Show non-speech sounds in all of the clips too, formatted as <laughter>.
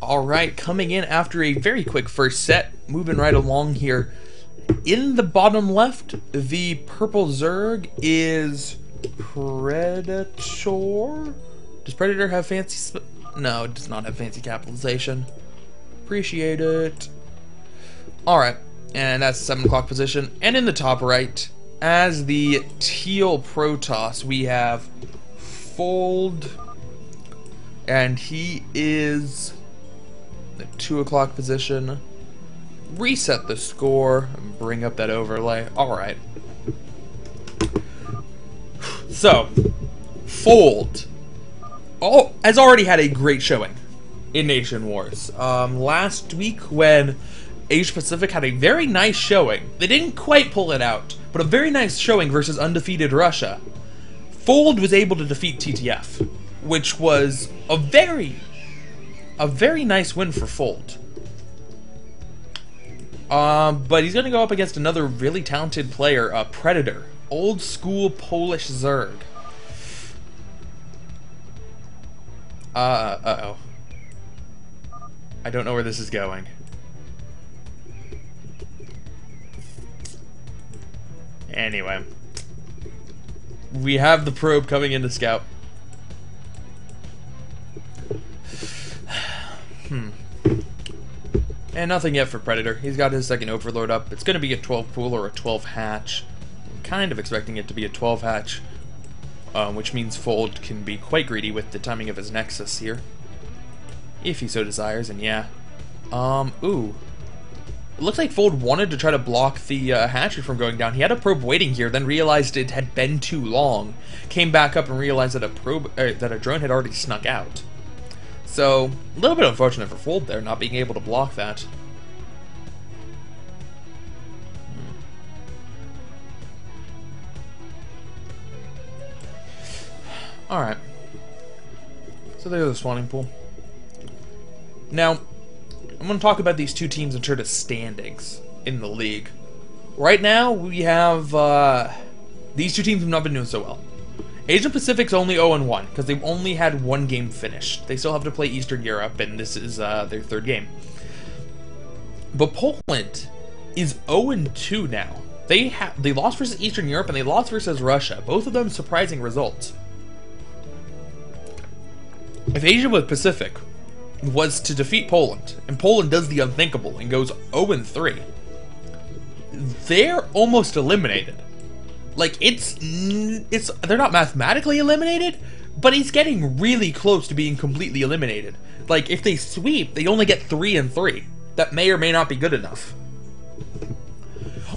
All right, coming in after a very quick first set, moving right along here. In the bottom left, the purple Zerg is Predator. Does Predator have fancy? no, it does not have fancy capitalization. Appreciate it. All right, and that's seven o'clock position. And in the top right, as the teal Protoss, we have Fold, and he is the two o'clock position. Reset the score and bring up that overlay. All right. So, Fold oh, has already had a great showing in Nation Wars. Um, last week, when Asia Pacific had a very nice showing, they didn't quite pull it out, but a very nice showing versus undefeated Russia. Fold was able to defeat TTF, which was a very, a very nice win for Fold. Um, but he's going to go up against another really talented player, a Predator, old school Polish Zerg. Uh, uh-oh. I don't know where this is going. Anyway. We have the probe coming into scout. Hmm. And nothing yet for Predator. He's got his second Overlord up. It's going to be a 12 pool or a 12 hatch. I'm kind of expecting it to be a 12 hatch. Um, which means Fold can be quite greedy with the timing of his Nexus here. If he so desires, and yeah. Um, ooh. It looks like Fold wanted to try to block the uh, hatchery from going down. He had a probe waiting here, then realized it had been too long. Came back up and realized that a probe, uh, that a drone had already snuck out. So, a little bit unfortunate for Fold there, not being able to block that. Hmm. Alright. So there's the spawning pool. Now, I'm going to talk about these two teams in terms of standings in the league. Right now, we have uh, these two teams have not been doing so well. Asia Pacific's only 0-1 because they've only had one game finished. They still have to play Eastern Europe, and this is uh, their third game. But Poland is 0-2 now. They have they lost versus Eastern Europe and they lost versus Russia. Both of them surprising results. If Asia was Pacific, was to defeat Poland, and Poland does the unthinkable and goes 0-3, they're almost eliminated. Like it's it's they're not mathematically eliminated, but he's getting really close to being completely eliminated. Like if they sweep, they only get 3 and 3. That may or may not be good enough.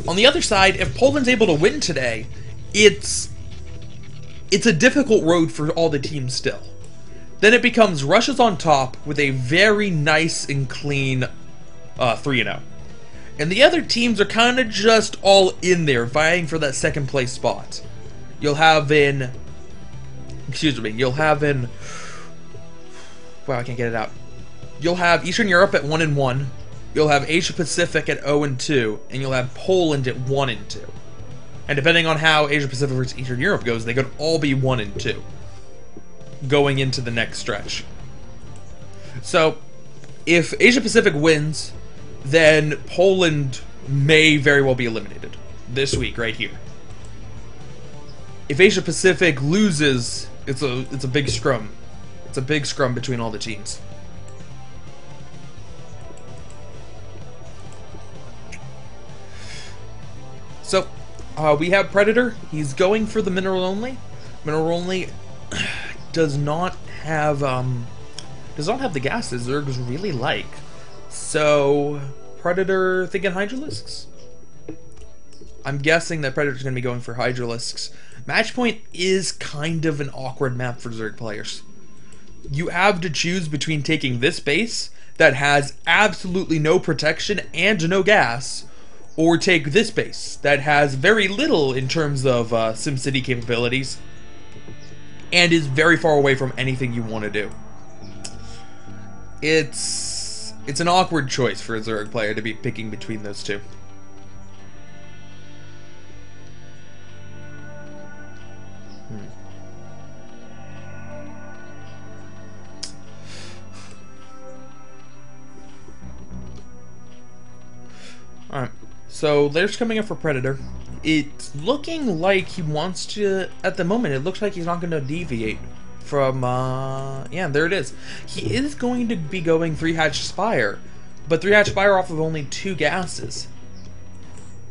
On the other side, if Poland's able to win today, it's it's a difficult road for all the teams still. Then it becomes Russia's on top with a very nice and clean uh, 3 0. And the other teams are kind of just all in there, vying for that second place spot. You'll have in. Excuse me, you'll have in. Wow, I can't get it out. You'll have Eastern Europe at 1 and 1. You'll have Asia Pacific at 0 and 2. And you'll have Poland at 1 and 2. And depending on how Asia Pacific versus Eastern Europe goes, they could all be 1 and 2 going into the next stretch. So, if Asia Pacific wins, then Poland may very well be eliminated this week, right here. If Asia Pacific loses, it's a it's a big scrum. It's a big scrum between all the teams. So, uh, we have Predator. He's going for the mineral only. Mineral only does not have um, does not have the gases Zergs really like. So Predator thinking Hydralisks? I'm guessing that Predator's going to be going for Hydralisks. Matchpoint is kind of an awkward map for Zerg players. You have to choose between taking this base that has absolutely no protection and no gas, or take this base that has very little in terms of uh, SimCity capabilities and is very far away from anything you want to do. It's it's an awkward choice for a Zerg player to be picking between those two. Hmm. Alright, so there's coming up for Predator. It's looking like he wants to, at the moment, it looks like he's not going to deviate from, uh, yeah, there it is. He is going to be going three hatch Spire, but three hatch Spire off of only two gases.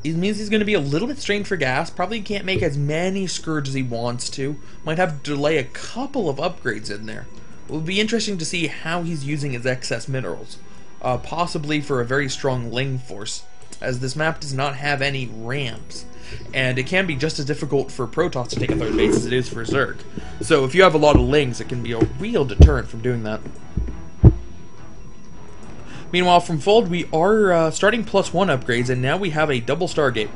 It means he's going to be a little bit strained for gas. Probably can't make as many Scourge as he wants to. Might have to delay a couple of upgrades in there. It will be interesting to see how he's using his excess minerals. Uh, possibly for a very strong Ling force, as this map does not have any ramps. And it can be just as difficult for Protoss to take a third base as it is for Zerg. So if you have a lot of Lings, it can be a real deterrent from doing that. Meanwhile, from Fold, we are uh, starting plus one upgrades, and now we have a double Stargate.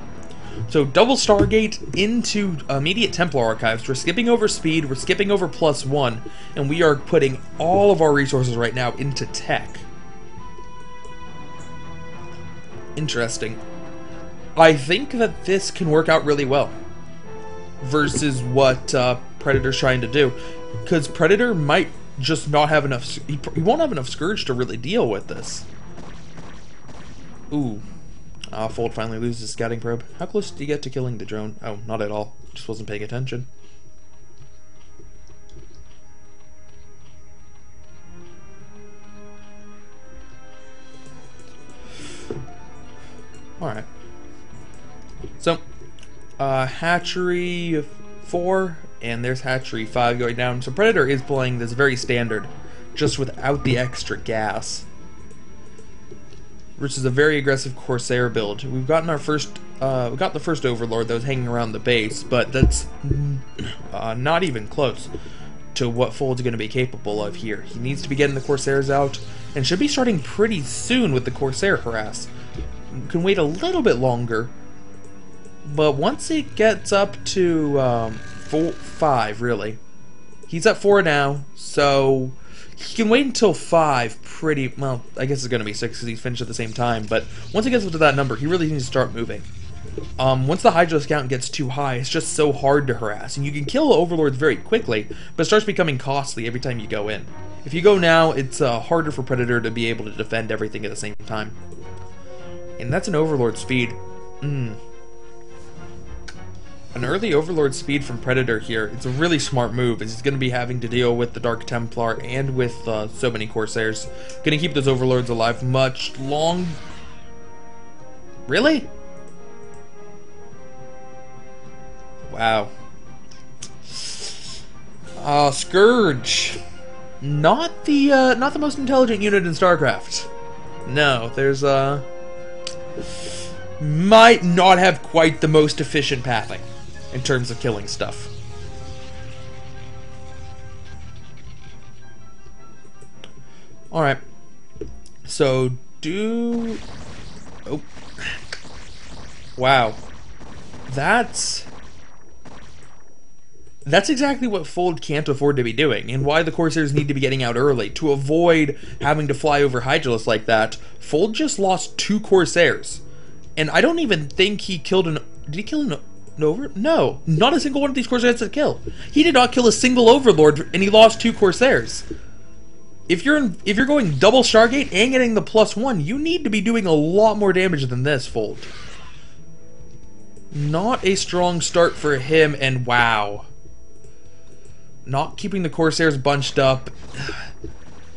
So double Stargate into immediate Templar archives. We're skipping over speed, we're skipping over plus one, and we are putting all of our resources right now into tech. Interesting. I think that this can work out really well versus what uh, Predator's trying to do, because Predator might just not have enough. He, he won't have enough Scourge to really deal with this. Ooh. Uh, Fold finally loses his scouting probe. How close did he get to killing the drone? Oh, not at all. Just wasn't paying attention. Alright. So, uh, hatchery 4, and there's hatchery 5 going down. So Predator is playing this very standard, just without the extra gas. Which is a very aggressive Corsair build. We've gotten our first, uh, we got the first Overlord that was hanging around the base, but that's <clears throat> uh, not even close to what Fold's going to be capable of here. He needs to be getting the Corsairs out, and should be starting pretty soon with the Corsair harass. can wait a little bit longer, but once he gets up to um, four, five, really, he's at four now, so he can wait until five. Pretty well, I guess it's going to be six because he's finished at the same time. But once he gets up to that number, he really needs to start moving. Um, once the Hydralisk count gets too high, it's just so hard to harass, and you can kill overlords very quickly, but it starts becoming costly every time you go in. If you go now, it's uh, harder for Predator to be able to defend everything at the same time. And that's an overlord speed. Hmm. An early Overlord speed from Predator here, it's a really smart move, as he's going to be having to deal with the Dark Templar and with uh, so many Corsairs. Going to keep those Overlords alive much long... Really? Wow. Uh, Scourge. Not the, uh, not the most intelligent unit in StarCraft. No, there's, uh... Might not have quite the most efficient pathing in terms of killing stuff. Alright. So, do... Oh. Wow. That's... That's exactly what Fold can't afford to be doing, and why the Corsairs need to be getting out early. To avoid having to fly over Hydralisk like that, Fold just lost two Corsairs. And I don't even think he killed an... Did he kill an over? No, not a single one of these Corsairs to kill. He did not kill a single Overlord, and he lost two Corsairs. If you're in, if you're going double Stargate and getting the plus one, you need to be doing a lot more damage than this, Fold. Not a strong start for him, and wow. Not keeping the Corsairs bunched up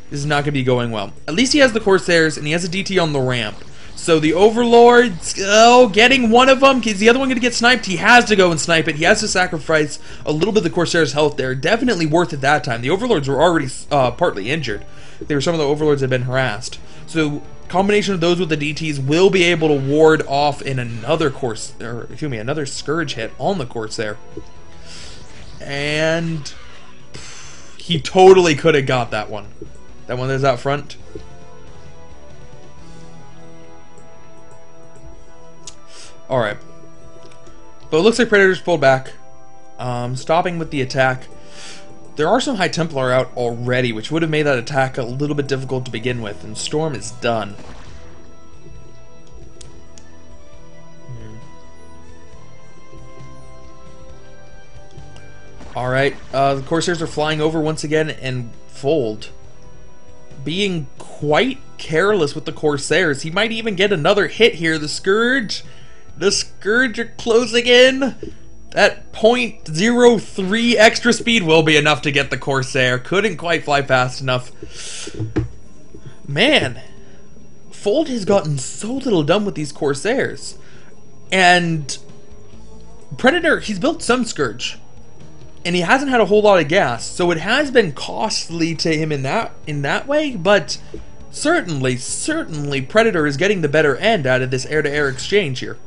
this <sighs> is not going to be going well. At least he has the Corsairs, and he has a DT on the ramp. So the Overlords, oh, getting one of them. Is the other one going to get sniped? He has to go and snipe it. He has to sacrifice a little bit of the Corsair's health there. Definitely worth it that time. The Overlords were already uh, partly injured. They were some of the Overlords had been harassed. So combination of those with the DTs will be able to ward off in another course, or excuse me, another Scourge hit on the Corsair. And he totally could have got that one. That one that's out front. Alright. But it looks like Predators pulled back. Um, stopping with the attack. There are some High Templar out already, which would have made that attack a little bit difficult to begin with, and Storm is done. Hmm. Alright, uh, the Corsairs are flying over once again and fold. Being quite careless with the Corsairs. He might even get another hit here. The Scourge The Scourge are closing in. That .03 extra speed will be enough to get the Corsair. Couldn't quite fly fast enough. Man, Fold has gotten so little done with these Corsairs. And Predator, he's built some Scourge. And he hasn't had a whole lot of gas, so it has been costly to him in that in that way, but certainly, certainly Predator is getting the better end out of this air-to-air -air exchange here.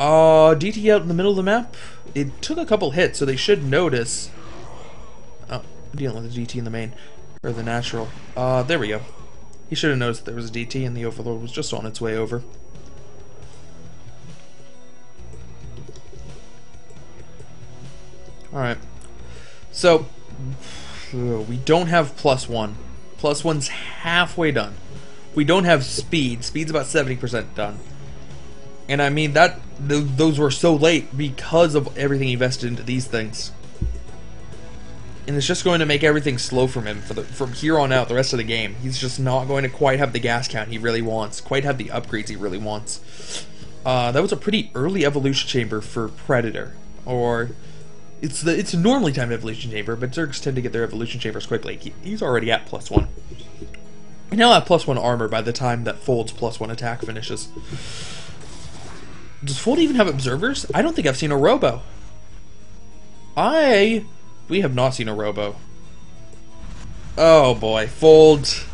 Uh, DT out in the middle of the map. It took a couple hits, so they should notice. Oh, dealing with the DT in the main. Or the natural. Uh, there we go. He should have noticed there was a DT and the Overlord was just on its way over. Alright. So, <sighs> we don't have plus one. Plus one's halfway done. We don't have speed. Speed's about 70% done. And I mean that th those were so late because of everything invested into these things. And it's just going to make everything slow from him for the, from here on out the rest of the game. He's just not going to quite have the gas count he really wants, quite have the upgrades he really wants. Uh, that was a pretty early evolution chamber for Predator, or it's the it's normally timed evolution chamber, but Zergs tend to get their evolution chambers quickly. He, he's already at plus one. And he'll have plus one armor by the time that Fold's plus one attack finishes. Does Fold even have observers? I don't think I've seen a robo. I... We have not seen a robo. Oh boy, Fold...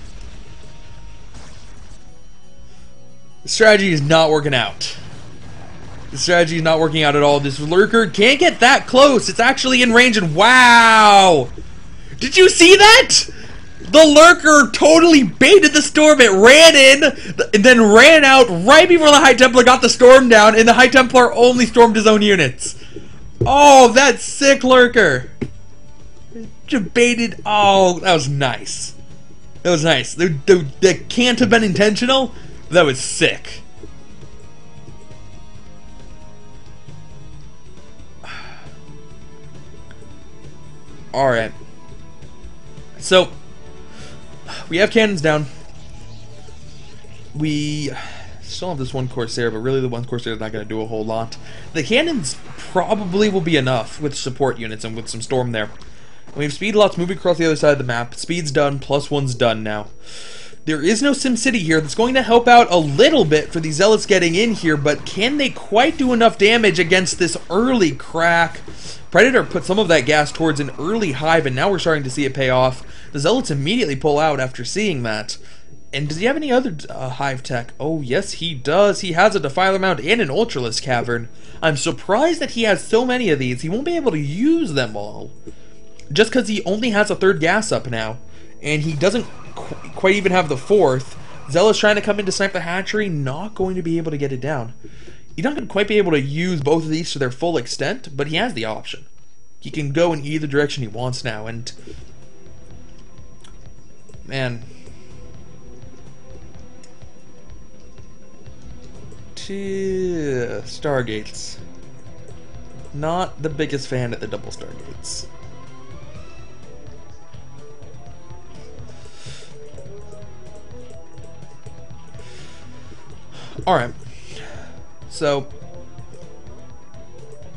The strategy is not working out. The strategy is not working out at all. This Lurker can't get that close. It's actually in range and wow! Did you see that? The Lurker totally baited the storm. It ran in, and then ran out right before the High Templar got the storm down, and the High Templar only stormed his own units. Oh, that sick Lurker. Just baited. Oh, that was nice. That was nice. That can't have been intentional. That was sick. <sighs> Alright. So, we have cannons down. We still have this one Corsair, but really the one Corsair is not going to do a whole lot. The cannons probably will be enough with support units and with some storm there. we have speed lots moving across the other side of the map. Speed's done, plus one's done now. There is no Sim City here that's going to help out a little bit for the Zealots getting in here, but can they quite do enough damage against this early crack? Predator put some of that gas towards an early hive, and now we're starting to see it pay off. The Zealots immediately pull out after seeing that. And does he have any other uh, hive tech? Oh, yes, he does. He has a Defiler Mound and an Ultralisk Cavern. I'm surprised that he has so many of these. He won't be able to use them all. Just because he only has a third gas up now. And he doesn't qu quite even have the fourth. Zealot's trying to come in to snipe the hatchery. Not going to be able to get it down. He's not going to quite be able to use both of these to their full extent, but he has the option. He can go in either direction he wants now, and man. Stargates. Not the biggest fan of the double Stargates. Alright. So,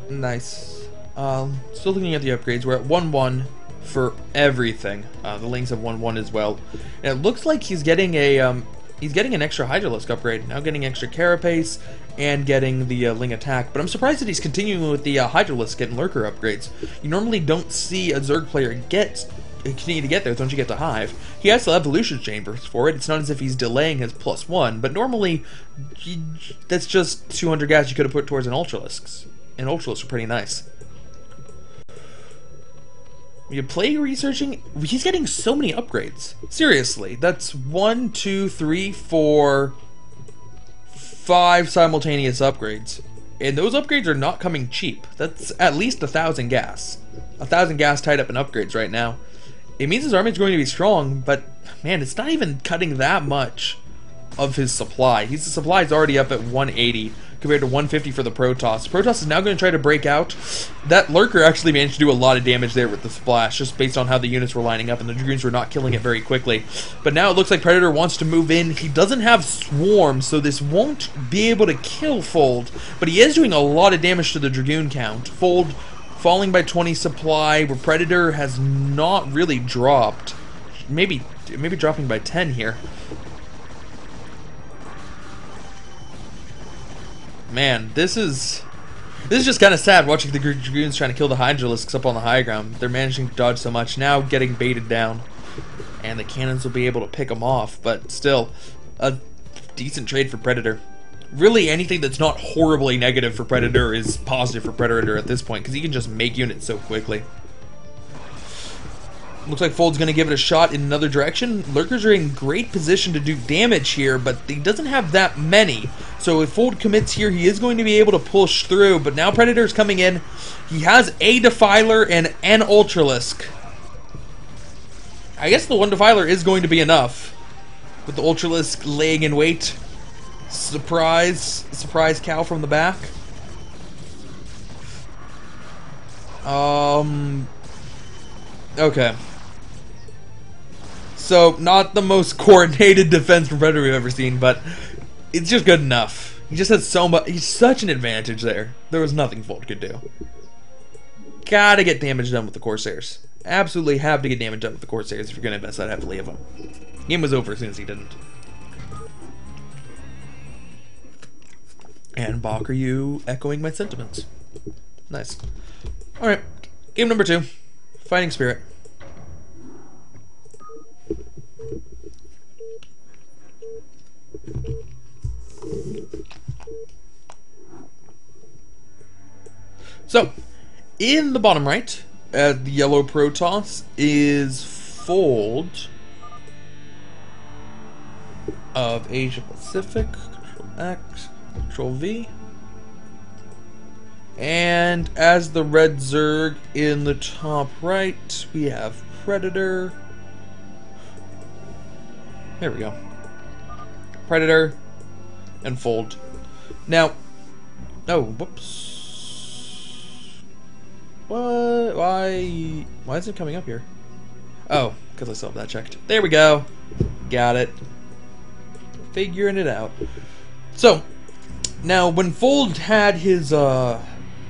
nice. Um, still looking at the upgrades. We're at 1-1 for everything. Uh, the Lings have 1-1 as well. And it looks like he's getting a um, he's getting an extra Hydralisk upgrade. Now getting extra Carapace and getting the uh, Ling attack. But I'm surprised that he's continuing with the uh, Hydralisk and Lurker upgrades. You normally don't see a Zerg player get continue to get there once you get to Hive. He has the Evolution Chambers for it. It's not as if he's delaying his plus one, but normally that's just 200 gas you could have put towards an Ultralisks. And Ultralisks are pretty nice. You play researching. He's getting so many upgrades. Seriously, that's one, two, three, four, five simultaneous upgrades. And those upgrades are not coming cheap. That's at least a thousand gas. A thousand gas tied up in upgrades right now. It means his army is going to be strong, but man, it's not even cutting that much of his supply. His supply is already up at 180. Compared to 150 for the Protoss. Protoss is now going to try to break out. That Lurker actually managed to do a lot of damage there with the splash, just based on how the units were lining up, and the Dragoons were not killing it very quickly. But now it looks like Predator wants to move in. He doesn't have Swarm, so this won't be able to kill Fold, but he is doing a lot of damage to the Dragoon count. Fold falling by 20 supply, where Predator has not really dropped. Maybe, maybe dropping by 10 here. Man, this is this is just kind of sad watching the Dragoons trying to kill the Hydralisks up on the high ground. They're managing to dodge so much, now getting baited down. And the cannons will be able to pick them off, but still, a decent trade for Predator. Really, anything that's not horribly negative for Predator is positive for Predator at this point, because he can just make units so quickly. Looks like Fold's going to give it a shot in another direction. Lurkers are in great position to do damage here, but he doesn't have that many. So if Fold commits here, he is going to be able to push through. But now Predator's coming in. He has a Defiler and an Ultralisk. I guess the one Defiler is going to be enough. With the Ultralisk laying in wait. Surprise. Surprise cow from the back. Um... Okay. So, not the most coordinated <laughs> defense from Predator we've ever seen, but it's just good enough. He just has so much. He's such an advantage there. There was nothing Fold could do. Gotta get damage done with the Corsairs. Absolutely have to get damage done with the Corsairs if you're gonna invest that heavily of them. Game was over as soon as he didn't. And Bach, are you echoing my sentiments? Nice. Alright, game number two. Fighting Spirit. So, in the bottom right, uh, the yellow Protoss is Fold of Asia Pacific. Control X, Control V. And as the red Zerg in the top right, we have Predator. There we go. Predator and Fold. Now, oh, whoops. What? Why? Why is it coming up here? Oh, because I still have that checked. There we go. Got it. Figuring it out. So, now when Fold had his, uh,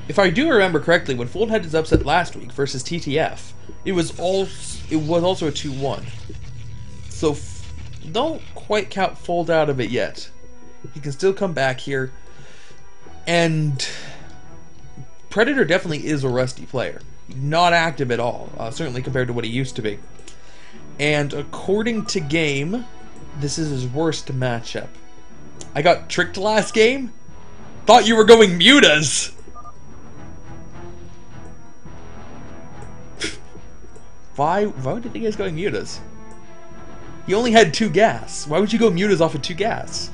if I do remember correctly, when Fold had his upset last week versus TTF, it was all, it was also a 2-1. So, don't quite count Fold out of it yet. He can still come back here, and Predator definitely is a rusty player. Not active at all, uh, certainly compared to what he used to be. And according to game, this is his worst matchup. I got tricked last game? Thought you were going mutas! <laughs> why, why would you think he was going mutas? He only had two gas. Why would you go mutas off of two gas?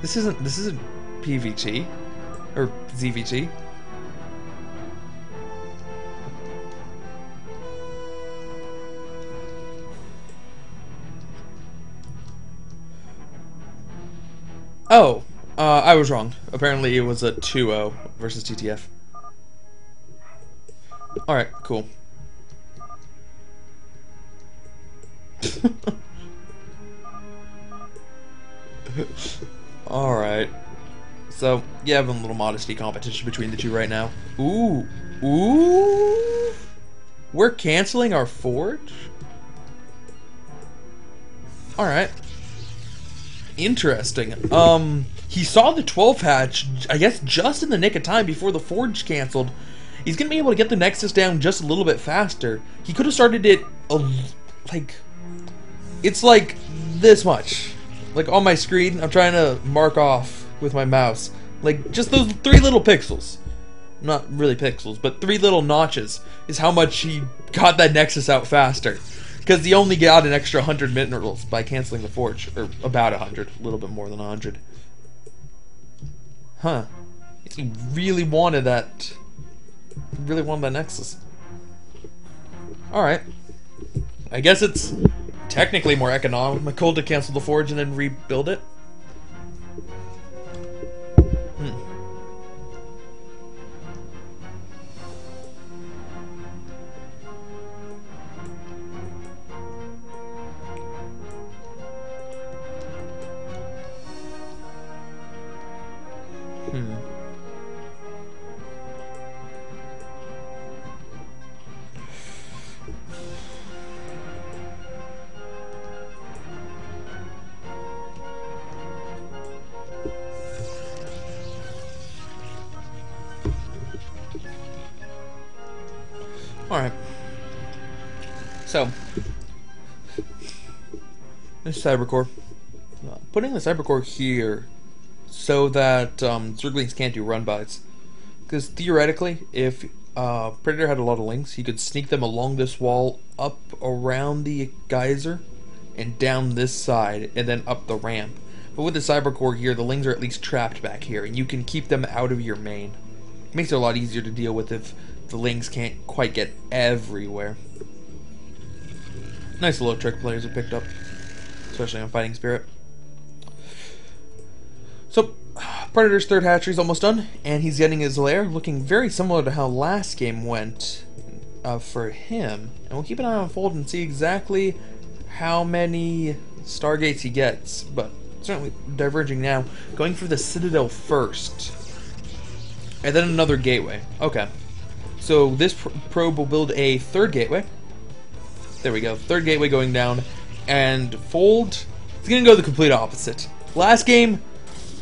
This isn't this isn't PVT or ZVT. Oh, uh, I was wrong. Apparently it was a 2-0 versus TTF. Alright, cool. <laughs> Alright. So, you have a little modesty competition between the two right now. Ooh. Ooh. We're canceling our forge? Alright. Interesting. Um, he saw the 12 hatch, I guess, just in the nick of time before the forge canceled. He's going to be able to get the Nexus down just a little bit faster. He could have started it, a, like, it's like this much like on my screen, I'm trying to mark off with my mouse. Like just those three little pixels. Not really pixels, but three little notches is how much he got that Nexus out faster. Because he only got an extra 100 minerals by canceling the Forge. Or about 100. A little bit more than 100. Huh. He really wanted that... Really wanted that Nexus. Alright. I guess it's technically more economical to cancel the forge and then rebuild it. This Cybercore. Uh, putting the Cybercore here so that um, Zerglings can't do run bys. Because theoretically, if uh, Predator had a lot of lings, he could sneak them along this wall, up around the geyser, and down this side, and then up the ramp. But with the Cybercore here, the lings are at least trapped back here, and you can keep them out of your main. It makes it a lot easier to deal with if the lings can't quite get everywhere. Nice little trick players have picked up, especially on Fighting Spirit. So, Predator's third hatchery is almost done, and he's getting his lair, looking very similar to how last game went uh, for him. And we'll keep an eye on Fold and see exactly how many Stargates he gets, but certainly diverging now. Going for the Citadel first, and then another gateway. Okay. So this pr probe will build a third gateway. There we go. Third gateway going down. And Fold is going to go the complete opposite. Last game,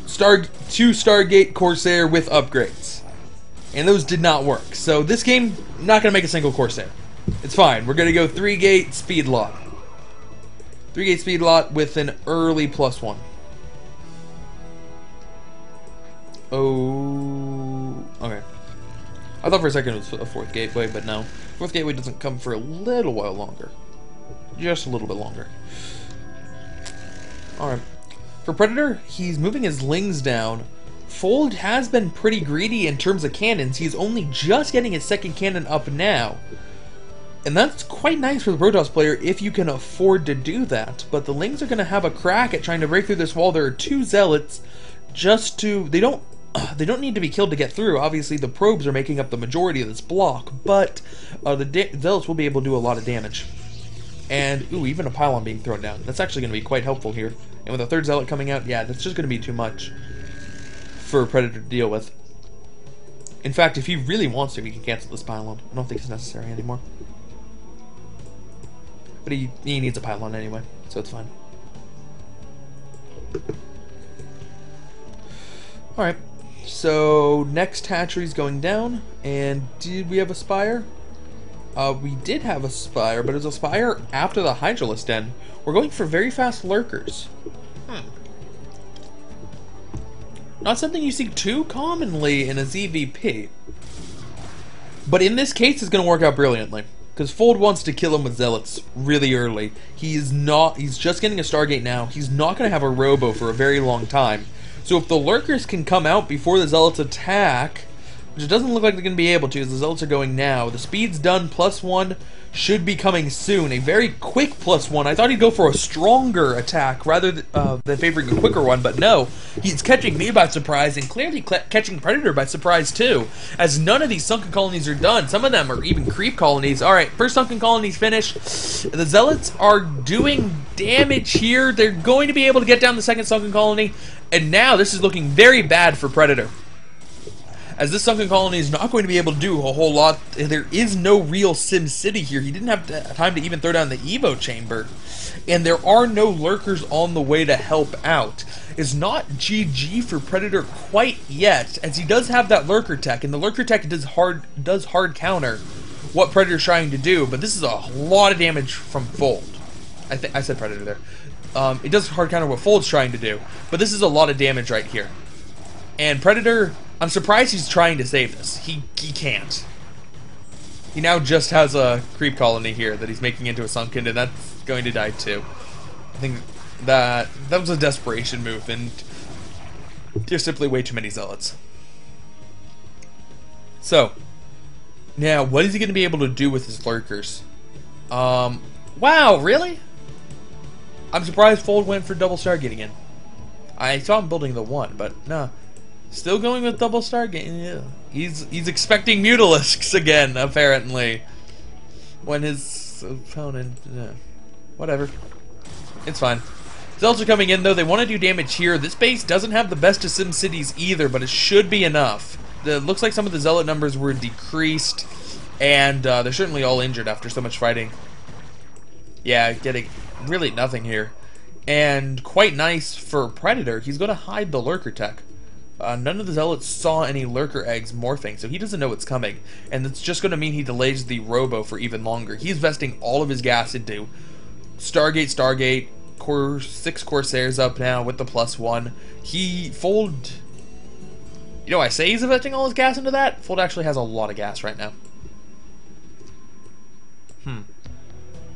Star two Stargate Corsair with upgrades. And those did not work. So this game, I'm not going to make a single Corsair. It's fine. We're going to go three gate speed lot. Three gate speed lot with an early plus one. Oh, okay. I thought for a second it was a fourth gateway, but no. Fourth gateway doesn't come for a little while longer. Just a little bit longer. Alright. For Predator, he's moving his lings down. Fold has been pretty greedy in terms of cannons. He's only just getting his second cannon up now. And that's quite nice for the Protoss player if you can afford to do that. But the Lings are going to have a crack at trying to break through this wall. There are two Zealots just to... They don't <clears throat> they don't need to be killed to get through. Obviously, the probes are making up the majority of this block, but uh, the Zealots will be able to do a lot of damage. And, ooh, even a pylon being thrown down. That's actually going to be quite helpful here. And with a third Zealot coming out, yeah, that's just going to be too much for a Predator to deal with. In fact, if he really wants to, he can cancel this pylon. I don't think it's necessary anymore. But he, he needs a pylon anyway, so it's fine. Alright. So, next hatchery's going down, and did we have a spire? Uh, we did have a spire, but it was a spire after the Hydralisk Den. We're going for very fast lurkers. Hmm. Not something you see too commonly in a ZVP. But in this case, it's going to work out brilliantly. Because Fold wants to kill him with Zealots really early. He's not, he's just getting a Stargate now. He's not going to have a Robo for a very long time. So if the Lurkers can come out before the Zealots attack, which it doesn't look like they're going to be able to as the Zealots are going now, the speed's done, plus one should be coming soon. A very quick plus one. I thought he'd go for a stronger attack rather than, uh, than favoring a quicker one, but no. He's catching me by surprise and clearly catching Predator by surprise too, as none of these sunken colonies are done. Some of them are even creep colonies. Alright, first sunken colony's finished. The Zealots are doing damage here. They're going to be able to get down the second sunken colony, and now this is looking very bad for Predator as this sunken colony is not going to be able to do a whole lot. There is no real Sim City here. He didn't have time to even throw down the Evo chamber. And there are no lurkers on the way to help out. Is not GG for Predator quite yet, as he does have that lurker tech, and the lurker tech does hard does hard counter what Predator's trying to do, but this is a lot of damage from Fold. I think I said Predator there. Um, it does hard counter what Fold's trying to do, but this is a lot of damage right here. And Predator I'm surprised he's trying to save this. He he can't. He now just has a creep colony here that he's making into a sunken, and that's going to die too. I think that that was a desperation move, and there's simply way too many zealots. So, now what is he going to be able to do with his lurkers? Um, wow, really? I'm surprised Fold went for double Stargate again. I saw him building the one, but no. Still going with double Stargate. Yeah. He's he's expecting Mutalisks <laughs> again, apparently. When his opponent... Yeah. Whatever. It's fine. Zealots are coming in, though. They want to do damage here. This base doesn't have the best of Sim Cities either, but it should be enough. It looks like some of the Zealot numbers were decreased, and uh, they're certainly all injured after so much fighting. Yeah, getting really nothing here. And quite nice for Predator, he's going to hide the Lurker tech. Uh, none of the Zealots saw any Lurker eggs morphing, so he doesn't know what's coming. And it's just going to mean he delays the Robo for even longer. He's vesting all of his gas into Stargate, Stargate, Core, six Corsairs up now with the plus one. He, Fold... You know, I say he's investing all his gas into that. Fold actually has a lot of gas right now. Hmm.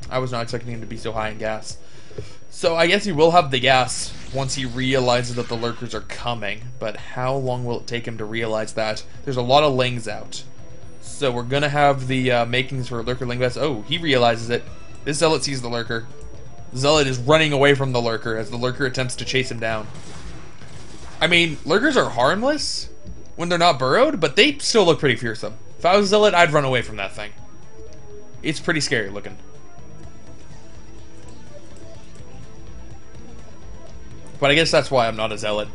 I was not expecting him to be so high in gas. So I guess he will have the gas once he realizes that the lurkers are coming. But how long will it take him to realize that? There's a lot of lings out. So we're to have the uh, makings for lurker ling vest. Oh, he realizes it. This zealot sees the lurker. Zealot is running away from the lurker as the lurker attempts to chase him down. I mean, lurkers are harmless when they're not burrowed, but they still look pretty fearsome. If I was Zealot, I'd run away from that thing. It's pretty scary looking. But I guess that's why I'm not a zealot.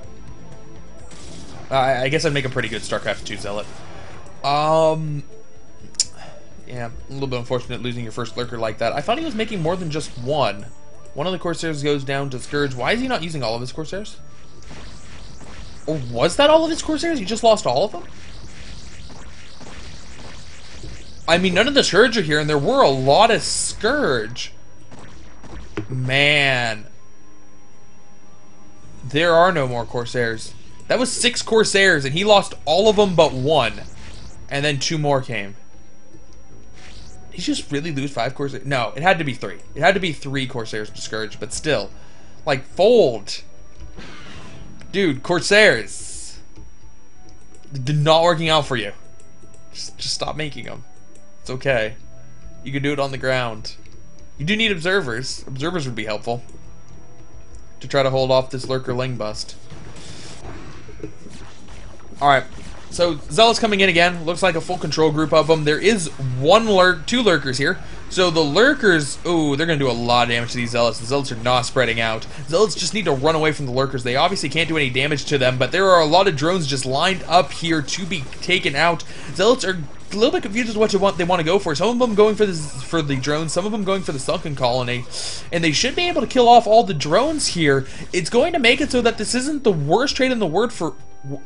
I, I guess I'd make a pretty good StarCraft 2 zealot. Um, yeah, a little bit unfortunate losing your first lurker like that. I thought he was making more than just one. One of the Corsairs goes down to Scourge. Why is he not using all of his Corsairs? Or was that all of his Corsairs? He just lost all of them? I mean, none of the Scourge are here, and there were a lot of Scourge. Man, there are no more Corsairs. That was six Corsairs, and he lost all of them but one. And then two more came. Did he just really lose five Corsairs? No, it had to be three. It had to be three Corsairs discouraged, but still. Like, fold. Dude, Corsairs. They're not working out for you. Just, just stop making them. It's okay. You can do it on the ground. You do need observers. Observers would be helpful to try to hold off this Lurker Ling bust. Alright, so Zealot's coming in again. Looks like a full control group of them. There is one lurk, two lurkers here. So the lurkers, oh, they're to do a lot of damage to these zealots. The zealots are not spreading out. Zealots just need to run away from the lurkers. They obviously can't do any damage to them, but there are a lot of drones just lined up here to be taken out. Zealots are a little bit confused as what want, they want to go for. Some of them going for the for the drones, some of them going for the sunken colony, and they should be able to kill off all the drones here. It's going to make it so that this isn't the worst trade in the world for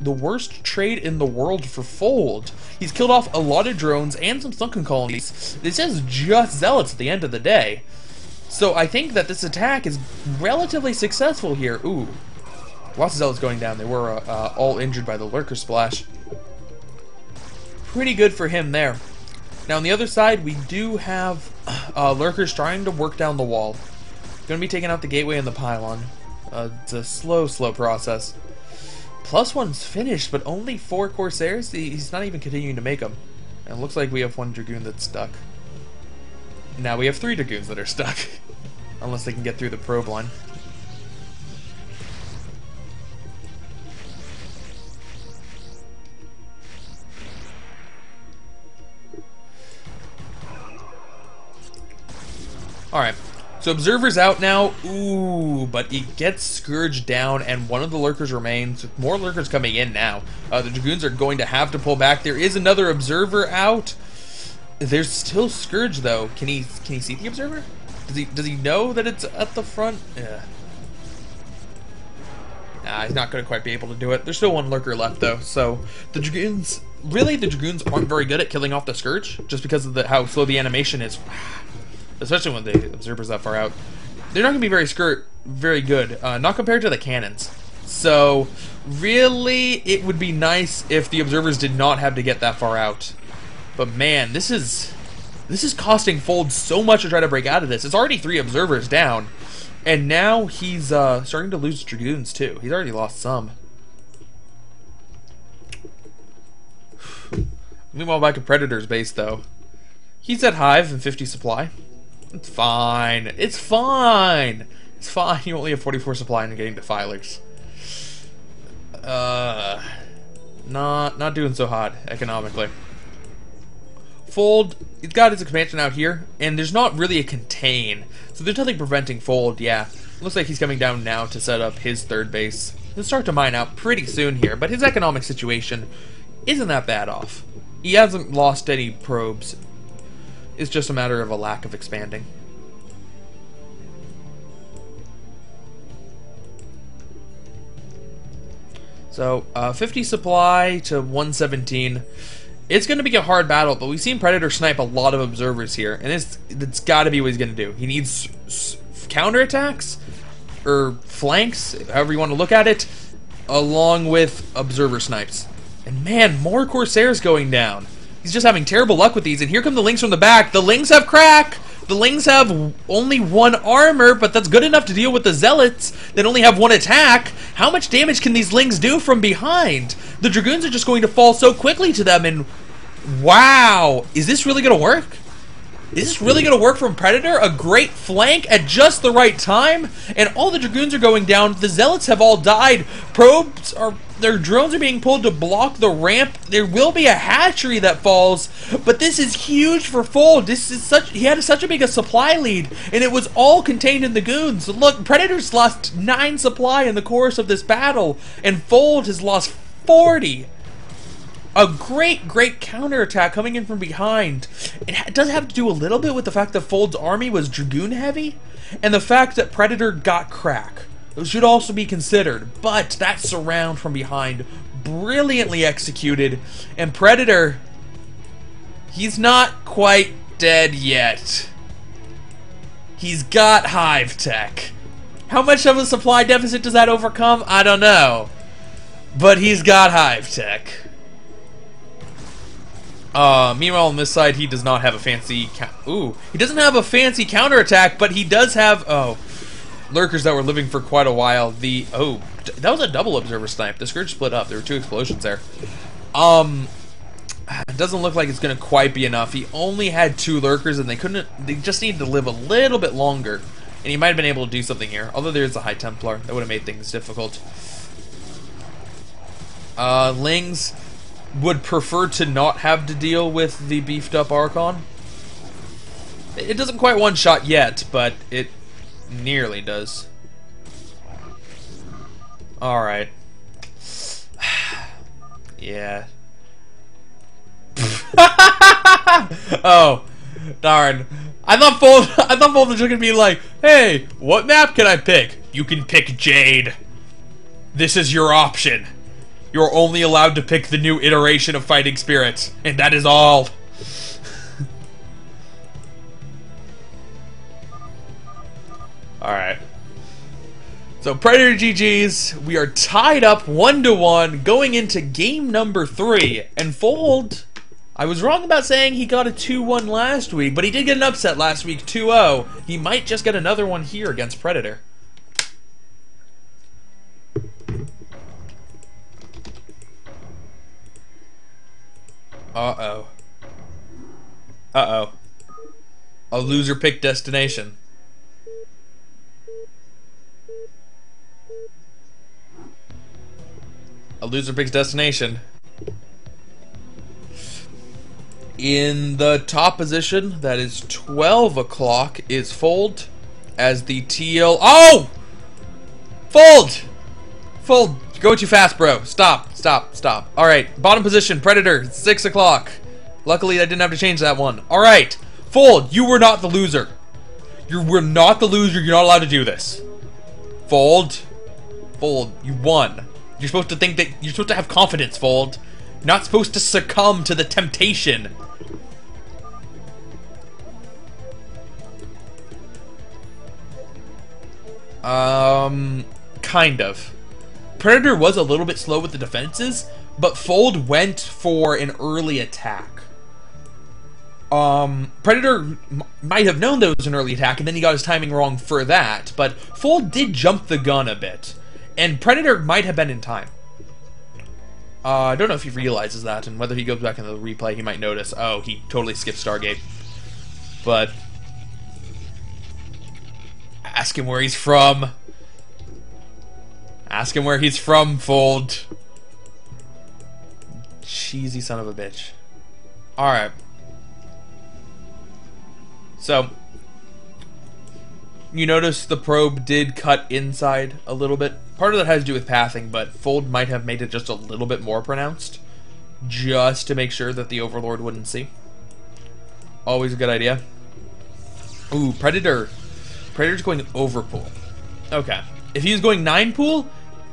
the worst trade in the world for Fold. He's killed off a lot of drones and some sunken colonies. This is just zealots at the end of the day. So I think that this attack is relatively successful here. Ooh, lots of zealots going down. They were uh, uh, all injured by the lurker splash pretty good for him there. Now on the other side, we do have uh, lurkers trying to work down the wall. Going to be taking out the gateway and the pylon. Uh, it's a slow, slow process. Plus one's finished, but only four Corsairs? He's not even continuing to make them. And looks like we have one Dragoon that's stuck. Now we have three Dragoons that are stuck. <laughs> Unless they can get through the probe line. Alright. So Observer's out now. Ooh, but it gets Scourged down, and one of the Lurkers remains. More Lurkers coming in now. Uh, the Dragoons are going to have to pull back. There is another Observer out. There's still Scourge, though. Can he can he see the Observer? Does he does he know that it's at the front? Yeah. Nah, he's not going to quite be able to do it. There's still one Lurker left, though. So the Dragoons... Really, the Dragoons aren't very good at killing off the Scourge, just because of the, how slow the animation is especially when the observer's that far out, they're not going to be very skirt, very good. Uh, not compared to the cannons. So, really, it would be nice if the observers did not have to get that far out. But man, this is this is costing Fold so much to try to break out of this. It's already three observers down, and now he's uh, starting to lose dragoons too. He's already lost some. <sighs> Meanwhile, back to Predator's base though. He's at Hive and 50 supply. It's fine. It's fine. It's fine. You only have 44 supply and you're getting defilers. Uh, not not doing so hot economically. Fold, it's got its expansion out here, and there's not really a contain. So there's nothing preventing Fold, yeah. Looks like he's coming down now to set up his third base. He'll start to mine out pretty soon here, but his economic situation isn't that bad off. He hasn't lost any probes. It's just a matter of a lack of expanding. So, uh, 50 supply to 117. It's going to be a hard battle, but we've seen Predator snipe a lot of observers here, and it's it's got to be what he's going to do. He needs counterattacks or flanks, however you want to look at it, along with observer snipes. And man, more Corsairs going down. He's just having terrible luck with these, and here come the Lings from the back. The Lings have crack! The Lings have only one armor, but that's good enough to deal with the Zealots that only have one attack. How much damage can these Lings do from behind? The Dragoons are just going to fall so quickly to them, and wow, is this really going to work? Is this really going to work from Predator? A great flank at just the right time? And all the Dragoons are going down. The Zealots have all died. Probes are... Their drones are being pulled to block the ramp. There will be a hatchery that falls. But this is huge for Fold. This is such... He had such a big a supply lead. And it was all contained in the goons. Look, Predator's lost 9 supply in the course of this battle. And Fold has lost 40 a great, great counterattack coming in from behind. It does have to do a little bit with the fact that Fold's army was Dragoon heavy, and the fact that Predator got crack. Should also be considered, but that surround from behind, brilliantly executed, and Predator, he's not quite dead yet. He's got Hive Tech. How much of a supply deficit does that overcome? I don't know. But he's got Hive Tech. Uh, meanwhile, on this side, he does not have a fancy... Ooh, he doesn't have a fancy counterattack, but he does have... Oh, lurkers that were living for quite a while. The... Oh, that was a double observer snipe. The Scourge split up. There were two explosions there. Um, it doesn't look like it's going to quite be enough. He only had two lurkers, and they couldn't... They just needed to live a little bit longer. And he might have been able to do something here. Although there's a High Templar. That would have made things difficult. Uh, Lings would prefer to not have to deal with the beefed up Archon. It doesn't quite one shot yet, but it nearly does. Alright. <sighs> yeah. <laughs> oh, darn. I thought Fold <laughs> I thought Fold was gonna be like, hey, what map can I pick? You can pick Jade. This is your option. You're only allowed to pick the new iteration of Fighting Spirits, and that is all. Alright. So Predator GG's, we are tied up one to one going into game number three. And Fold, I was wrong about saying he got a 2-1 last week, but he did get an upset last week 2-0. He might just get another one here against Predator. Uh-oh. Uh-oh. A loser pick destination. A loser picks destination. In the top position, that is 12 o'clock, is Fold as the TL... Oh! Fold! Fold! Go too fast, bro. Stop, stop, stop. All right, bottom position, Predator, 6 o'clock. Luckily, I didn't have to change that one. All right, Fold, you were not the loser. You were not the loser. You're not allowed to do this. Fold. Fold, you won. You're supposed to think that you're supposed to have confidence, Fold. You're not supposed to succumb to the temptation. Um, kind of. Predator was a little bit slow with the defenses, but Fold went for an early attack. Um, Predator might have known there was an early attack, and then he got his timing wrong for that, but Fold did jump the gun a bit, and Predator might have been in time. Uh, I don't know if he realizes that, and whether he goes back into the replay, he might notice, oh, he totally skipped Stargate. But Ask him where he's from. Ask him where he's from, Fold. Cheesy son of a bitch. Alright. So, you notice the probe did cut inside a little bit. Part of that has to do with pathing, but Fold might have made it just a little bit more pronounced. Just to make sure that the Overlord wouldn't see. Always a good idea. Ooh, Predator. Predator's going over pool. Okay. If he was going 9 pool,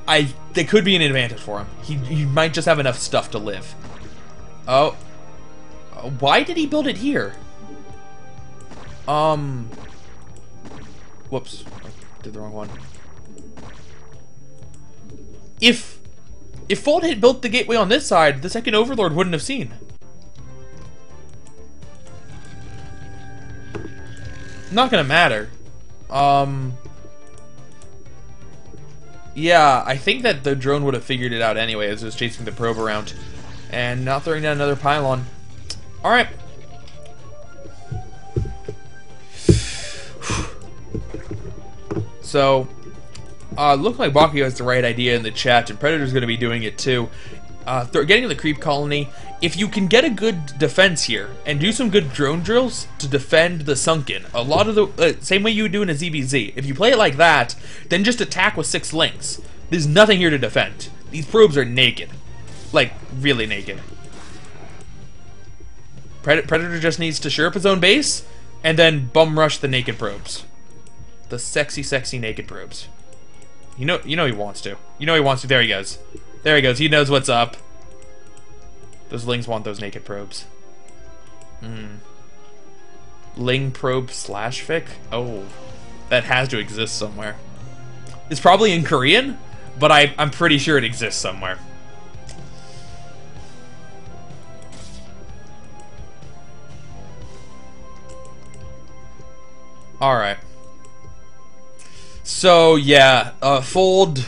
I there could be an advantage for him. He, he might just have enough stuff to live. Oh. Why did he build it here? Um. Whoops. Did the wrong one. If if Fold had built the gateway on this side, the second Overlord wouldn't have seen. Not gonna matter. Um... Yeah, I think that the drone would have figured it out anyway as it was chasing the probe around. And not throwing down another pylon. Alright. <sighs> So, uh, look like Bakio has the right idea in the chat, and Predator's going to be doing it too. Uh, getting the creep colony, if you can get a good defense here and do some good drone drills to defend the sunken, a lot of the uh, same way you would do in a ZvZ. If you play it like that, then just attack with six lings. There's nothing here to defend. These probes are naked, like really naked. Pred Predator just needs to shore up his own base and then bum rush the naked probes, the sexy, sexy naked probes. You know, you know he wants to. You know he wants to. There he goes. There he goes. He knows what's up. Those lings want those naked probes. Hmm. Ling probe slash fic? Oh. That has to exist somewhere. It's probably in Korean, but I, I'm pretty sure it exists somewhere. Alright. So yeah, uh, Fold.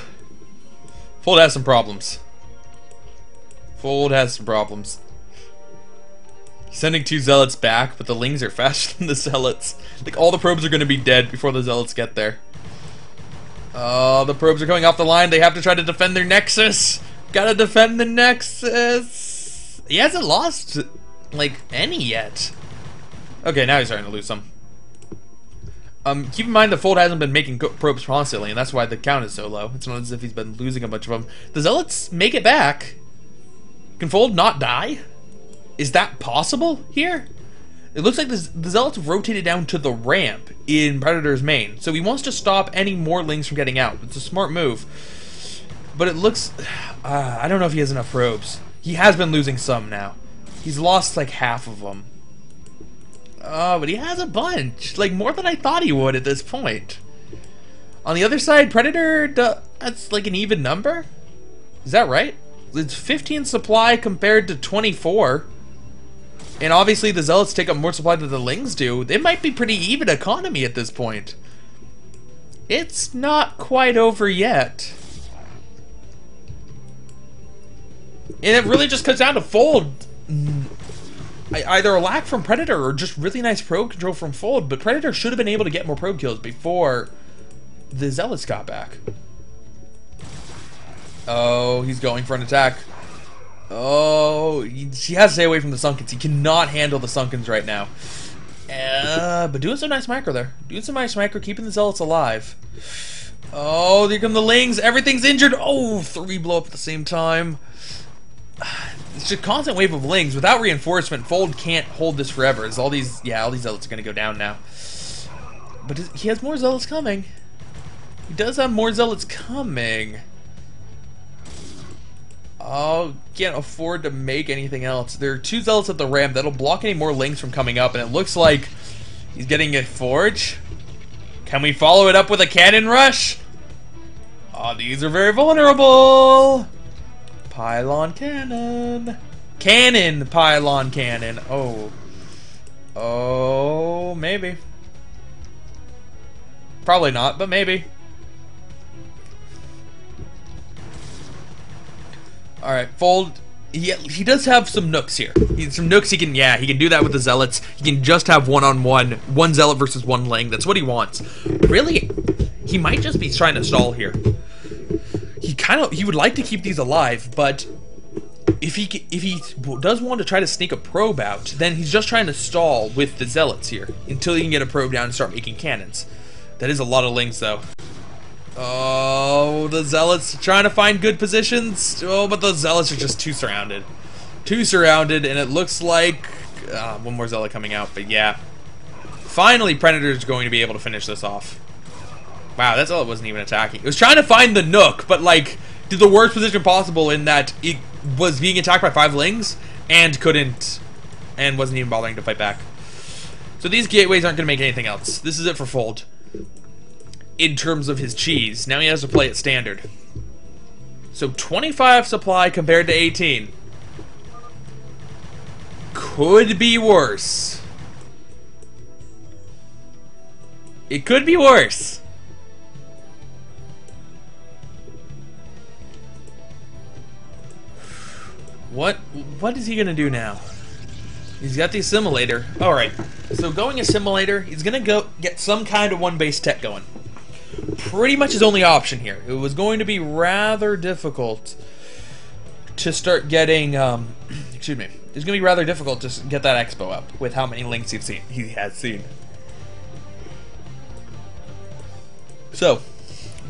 Fold has some problems. Fold has some problems. sending two zealots back, but the lings are <laughs> faster than the zealots. Like all the probes are going to be dead before the zealots get there. Oh, the probes are going off the line. They have to try to defend their nexus. Gotta defend the nexus. He hasn't lost like any yet. Okay, now he's starting to lose some. Um, keep in mind the Fold hasn't been making probes constantly, and that's why the count is so low. It's not as if he's been losing a bunch of them. The Zealots make it back. Can Fold not die? Is that possible here? It looks like the, the Zealots rotated down to the ramp in Predator's main, so he wants to stop any more Lings from getting out. It's a smart move. But it looks... <sighs> Uh, I don't know if he has enough probes. He has been losing some now. He's lost like half of them. Oh, but he has a bunch. Like, more than I thought he would at this point. On the other side, Predator, that's like an even number? Is that right? It's 15 supply compared to 24. And obviously the Zealots take up more supply than the Lings do. It might be pretty even economy at this point. It's not quite over yet. And it really just comes down to Fold either a lack from Predator or just really nice probe control from Fold, but Predator should have been able to get more probe kills before the Zealots got back. Oh, he's going for an attack. Oh, he, he has to stay away from the Sunkens. He cannot handle the Sunkens right now. Uh, but doing some nice micro there. Doing some nice micro, keeping the Zealots alive. Oh, here come the Lings. Everything's injured. Oh, three blow up at the same time. It's just a constant wave of lings. Without reinforcement, Fold can't hold this forever. As all these, yeah, all these zealots are to go down now. But he has more zealots coming. He does have more zealots coming. Oh, can't afford to make anything else. There are two zealots at the ramp that'll block any more lings from coming up, and it looks like he's getting a forge. Can we follow it up with a cannon rush? Oh, these are very vulnerable. Pylon cannon. Cannon pylon cannon. Oh. Oh, maybe. Probably not, but maybe. Alright, Fold. He, he does have some nooks here. He, some nooks he can, yeah, he can do that with the Zealots. He can just have one-on-one, -on -one, one Zealot versus one lang. That's what he wants. Really, he might just be trying to stall here. He kind of he would like to keep these alive, but if he if he does want to try to sneak a probe out, then he's just trying to stall with the zealots here until he can get a probe down and start making cannons. That is a lot of lings though. Oh, the zealots trying to find good positions. Oh, but the zealots are just too surrounded. Too surrounded, and it looks like uh, one more zealot coming out. But yeah, finally, Predator is going to be able to finish this off. Wow, that's all it wasn't even attacking. It was trying to find the nook, but like did the worst position possible in that it was being attacked by five lings and couldn't, and wasn't even bothering to fight back. So these gateways aren't going to make anything else. This is it for Fold in terms of his cheese. Now he has to play it standard. So 25 supply compared to 18. Could be worse. It could be worse. What what is he gonna do now? He's got the assimilator. Alright. So going assimilator, he's gonna go get some kind of one base tech going pretty much his only option here. It was going to be rather difficult to start getting, um, <clears throat> excuse me, it's to be rather difficult to get that expo up with how many lings he's seen, he has seen. So,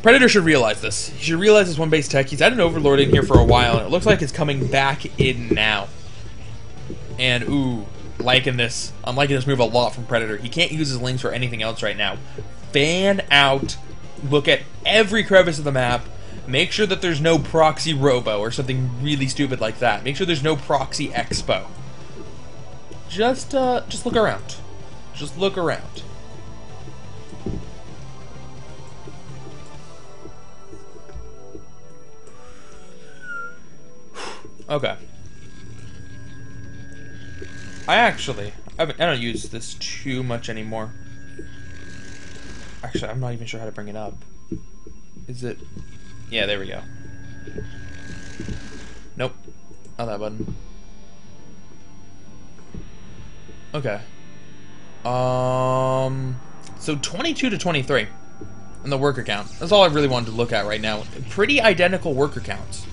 Predator should realize this. He should realize this one base tech. He's had an Overlord in here for a while, and it looks like it's coming back in now. And, ooh, liking this. I'm liking this move a lot from Predator. He can't use his lings for anything else right now. Fan out look at every crevice of the map, make sure that there's no proxy robo or something really stupid like that. Make sure there's no proxy expo. Just, uh, just look around. Just look around. Okay. I actually, I, I don't use this too much anymore. Actually, I'm not even sure how to bring it up. Is it... Yeah, there we go. Nope. Not that button. Okay. Um... So 22 to 23 in the worker count. That's all I really wanted to look at right now. Pretty identical worker counts.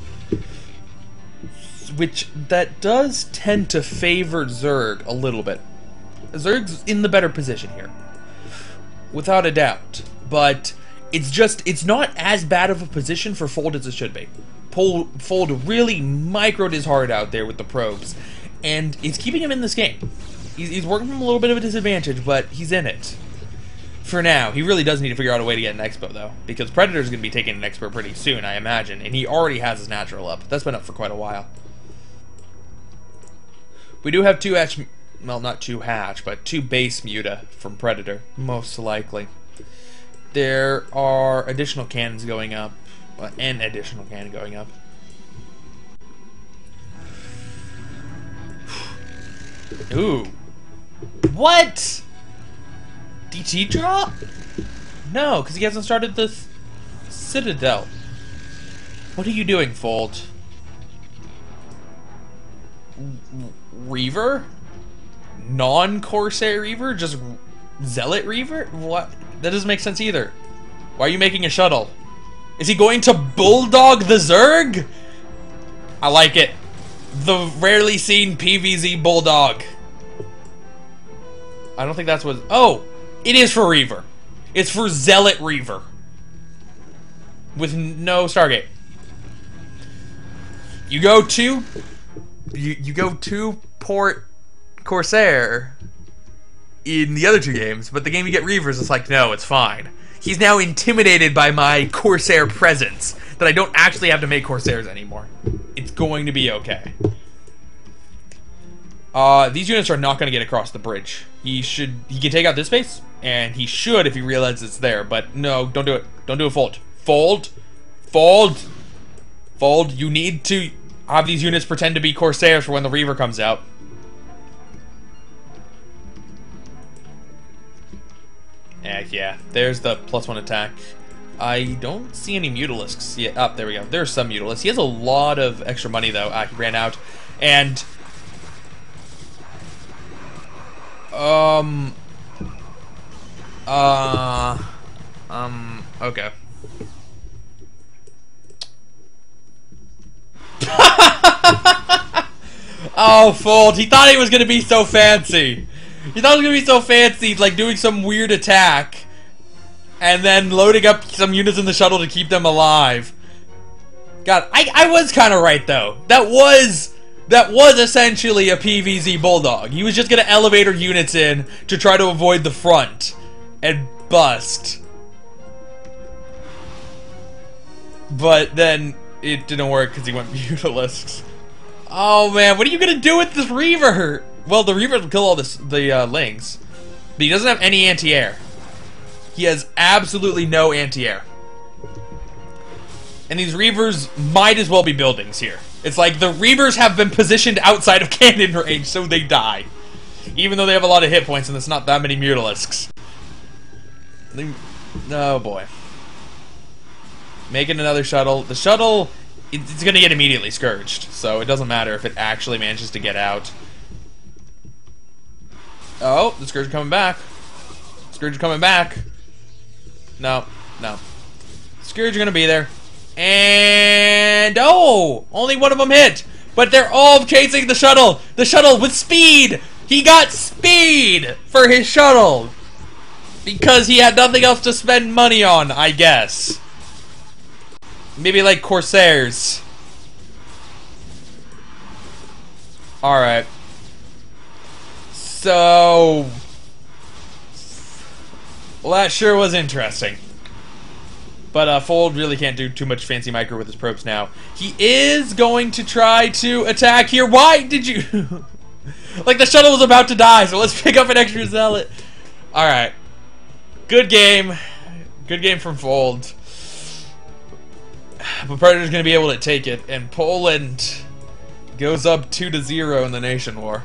Which, that does tend to favor Zerg a little bit. Zerg's in the better position here without a doubt. But it's just, it's not as bad of a position for Fold as it should be. Fold really microed his heart out there with the probes, and it's keeping him in this game. He's, he's working from a little bit of a disadvantage, but he's in it. For now, he really does need to figure out a way to get an expo, though, because Predator's going to be taking an expo pretty soon, I imagine, and he already has his natural up. That's been up for quite a while. We do have two hatch well, not two hatch, but two base muta from Predator, most likely. There are additional cannons going up, well, an additional cannon going up. Ooh. What? DT drop? No, because he hasn't started the Citadel. What are you doing, Fold? Reaver? non-Corsair Reaver? Just Zealot Reaver? What? That doesn't make sense either. Why are you making a shuttle? Is he going to Bulldog the Zerg? I like it. The rarely seen PVZ Bulldog. I don't think that's what... Oh! It is for Reaver. It's for Zealot Reaver. With no Stargate. You go to... You, you go to port Corsair in the other two games, but the game you get Reavers, it's like, no, it's fine. He's now intimidated by my Corsair presence, that I don't actually have to make Corsairs anymore. It's going to be okay. Uh, these units are not going to get across the bridge. He should, he can take out this base, and he should if he realizes it's there, but no, don't do it. Don't do a fold. Fold. Fold. Fold. You need to have these units pretend to be Corsairs for when the Reaver comes out. Heck yeah. There's the plus one attack. I don't see any Mutalisks yet. Up oh, there we go. There's some Mutalisks. He has a lot of extra money, though. Uh, he ran out. And... Um... Uh... Um, okay. <laughs> oh, Fold. He thought he was going to be so fancy. He thought it was going to be so fancy, like doing some weird attack. And then loading up some units in the shuttle to keep them alive. God, I, I was kind of right, though. That was... That was essentially a PVZ Bulldog. He was just going to elevator units in to try to avoid the front. And bust. But then it didn't work because he went <laughs> Mutalisks. Oh man, what are you gonna do with this Reaver? Well, the Reaver will kill all this, the uh, Lings, but he doesn't have any anti-air. He has absolutely no anti-air. And these Reavers might as well be buildings here. It's like the Reavers have been positioned outside of <laughs> cannon range, so they die. Even though they have a lot of hit points and it's not that many Mutalisks. Oh boy. Making another shuttle. The shuttle, it's going to get immediately scourged, so it doesn't matter if it actually manages to get out. Oh, the Scourge coming back. Scourge coming back. No, no. Scourge are going to be there. And, oh, only one of them hit. But they're all chasing the shuttle. The shuttle with speed. He got speed for his shuttle. Because he had nothing else to spend money on, I guess. Maybe like Corsairs. Alright. So... Well, that sure was interesting. But uh, Fold really can't do too much fancy micro with his probes now. He is going to try to attack here. Why did you... <laughs> like, the shuttle was about to die, so let's pick up an extra zealot. Alright. Good game. Good game from Fold. But <sighs> Predator's going to be able to take it, and Poland goes up 2 to 0 in the Nation War.